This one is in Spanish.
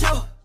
without.